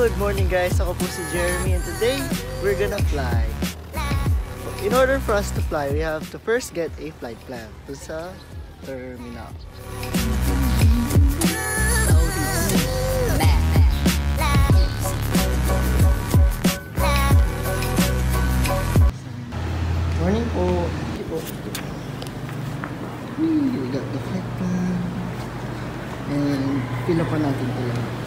Good morning guys, ako po si Jeremy and today we're gonna fly. In order for us to fly, we have to first get a flight plan to sa terminal. Morning po. We got the flight plan. And fill up natin ito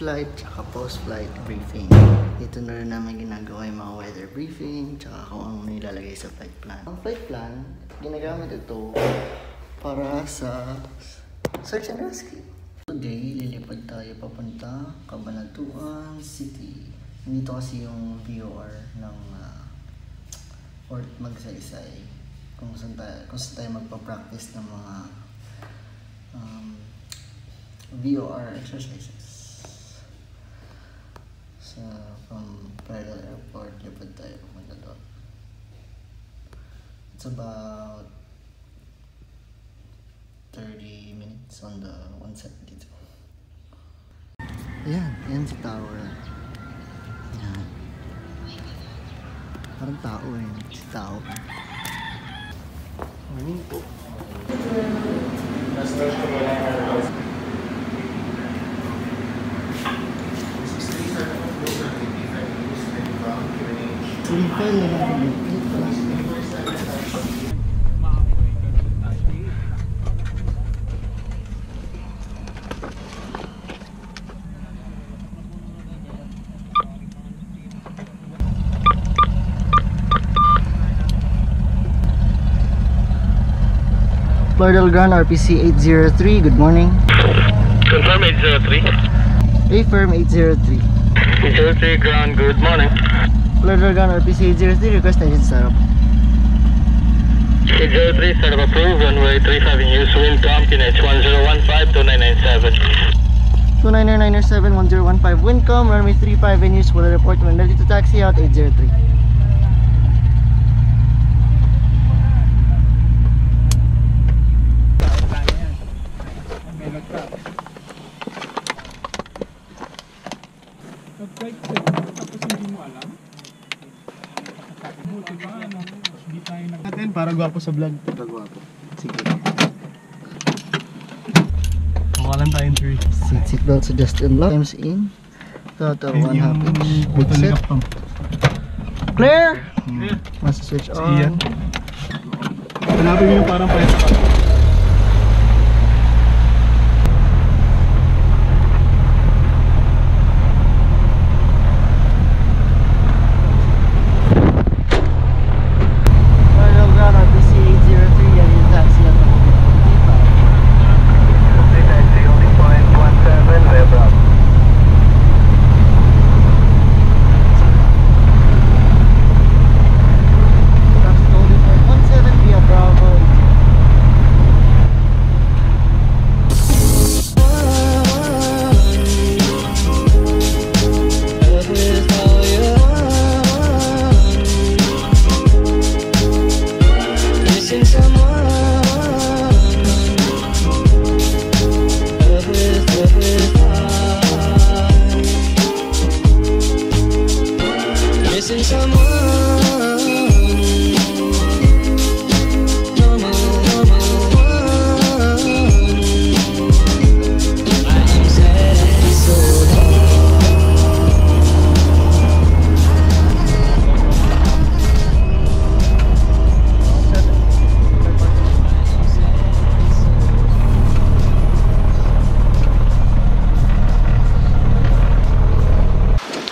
pre-flight tsaka post-flight briefing. Dito na rin namin ginagawa yung mga weather briefing tsaka kung ano nilalagay sa flight plan. Ang flight plan, ginagamit ito para sa search and rescue. Today, lilipad tayo papunta Cabanatuan City. Dito kasi yung VOR ng ah, Fort Magsaysay kung saan tayo, kung saan tayo magpa-practice ng mga um, VOR exercises. So, from Plaridel Airport, lipad tayo pumunta doon. It's about 30 minutes on the 172. Ayan, ayan si tower. Ayan. Parang tao eh, si tao. Morning po. Simple na lang. Plaridel Ground RPC 803, good morning. Confirm 803. Affirm 803. 803 ground, good morning. Florida Grand RPC 803, request engine startup. 803, startup approved, runway 35 in use, wind calm, QNH 1015 2997. 29997 1015 Wincom, runway 35 in use, will report when ready to taxi out 803. Natin para gwapo sa vlog. Para gwapo. Sige. Kawalan tayong 3. Seat, adjust and lock. Times in. Total 1 half inch. Big set. Clear! Must switch on. Hanapin mo yung parang pwede ka.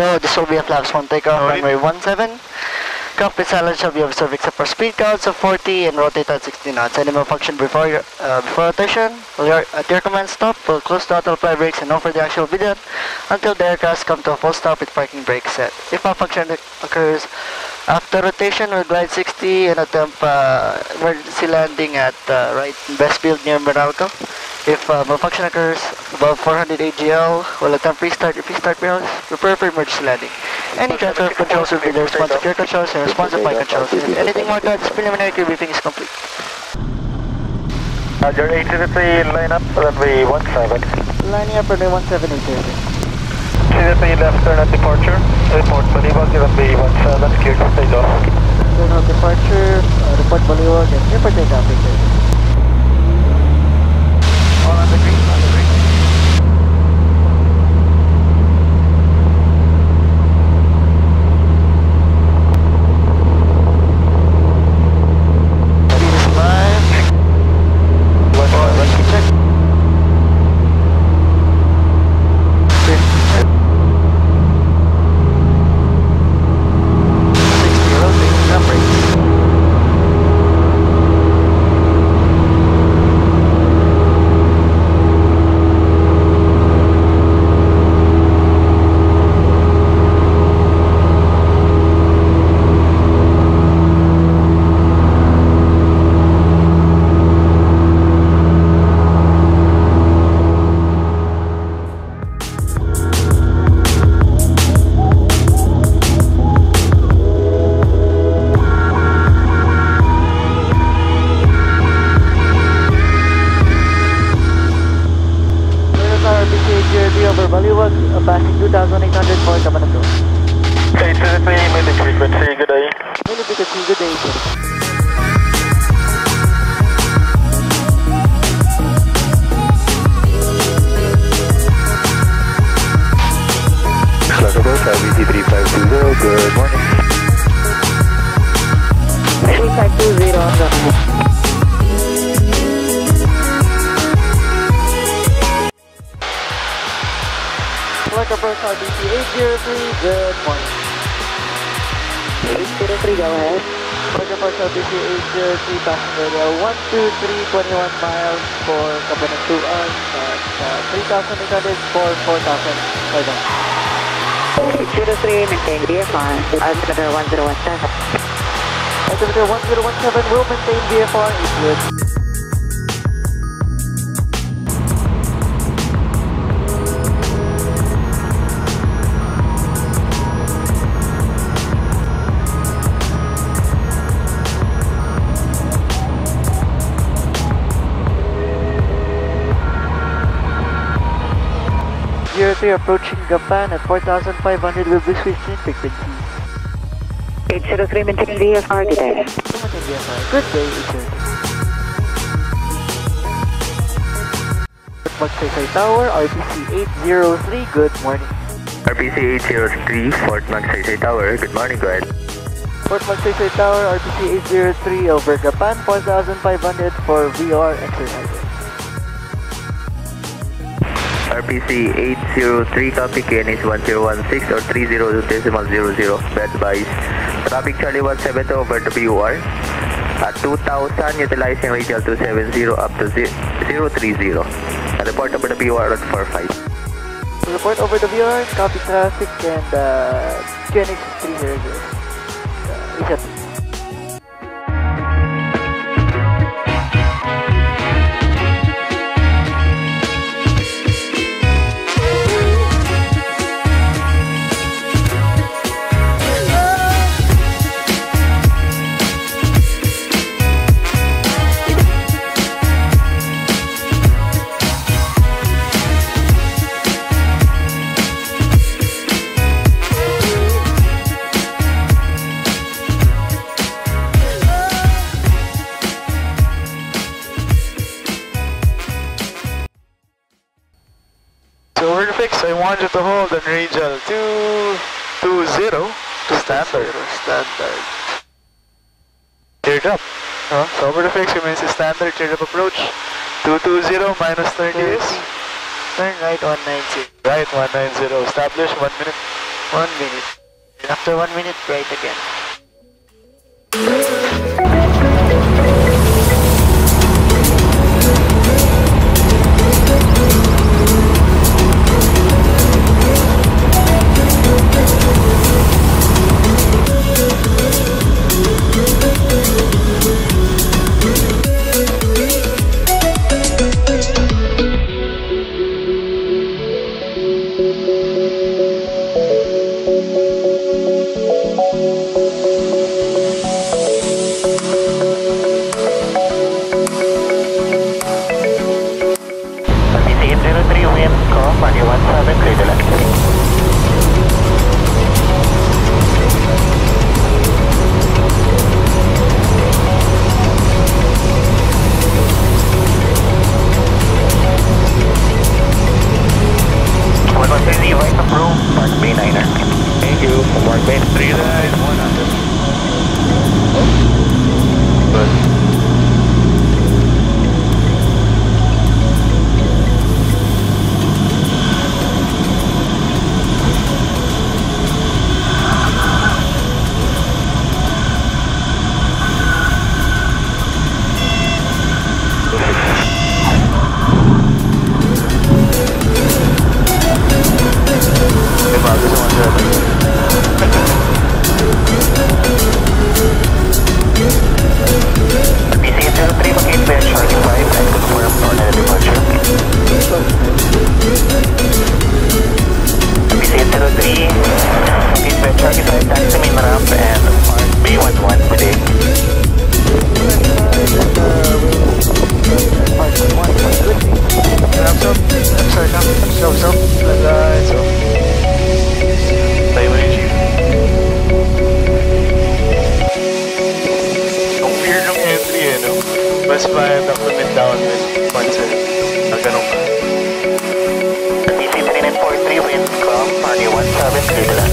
So this will be a class 1 takeoff runway 17 cockpit silence shall be observed except for speed counts of 40 and rotate at 60 knots. Any malfunction before your, uh, before rotation, your, at your command stop, will close throttle, apply brakes, and further action will be until the aircraft come to a full stop with parking brake set. If a malfunction occurs after rotation, we'll glide 60 and attempt uh, emergency landing at uh, right best field near Meralco. If uh, malfunction occurs above 400 AGL, will attempt restart if restart fails, prepare for emergency landing. Any transfer controls will be the response of your controls and response of my controls. If anything more to preliminary briefing is complete. Uh, your 803, line up, runway 17. Lining up, runway 17, 803. left turn at departure. Report Baliwag, runway 17, cleared for takeoff. Turn of departure, uh, report Baliwag, and report takeoff, 803 one degree. To good day, sir. Flexible, BT 3520, good morning. 3520 on the Flight approach RPC 803, good morning. 803, go ahead. Roger, for LTC 803, passenger miles for component 2 and at uh, 3,800 for 4,000, right on. maintain VFR, altimeter 1017. Altimeter 1017 will maintain VFR 803. Anniversary approaching Japan at 4500 will be frequency. 803 maintain VFR today. Maintain VFR. Good day, 803. Magsaysay Tower, RPC 803, good morning. RPC 803, Fort Magsaysay Tower, good morning, go ahead. Fort Magsaysay Tower, RPC 803, over Japan 4500 for VOR exercises. RPC 803, copy QNH 1016 or 30 decimal 00. Be advised. Traffic Charlie 172 over WR. At 2000, utilizing radial 270 up to 030. Report over WR at 45. Report over VOR, copy traffic and uh, QNH 300. Uh, reset. So I want you to hold the range two two zero to standard. Standard. teardrop. Huh? So over fix remains a standard teardrop approach. 220 minus 30 is? Turn right 190. Right 190. Establish 1 minute. 1 minute. After 1 minute, right again. Google。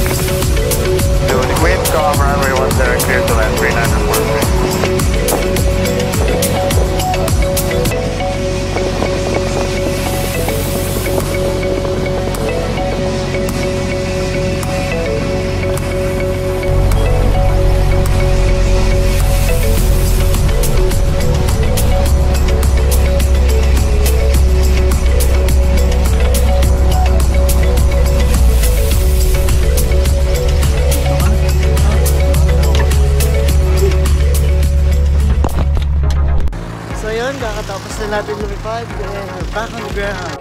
So yun, kakatapos na natin lumipad and we're back on the ground.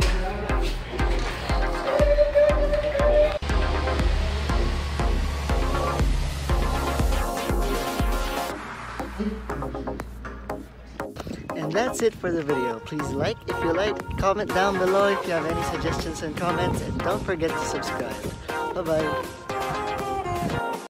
And that's it for the video. Please like if you like, comment down below if you have any suggestions and comments, and don't forget to subscribe. Bye-bye.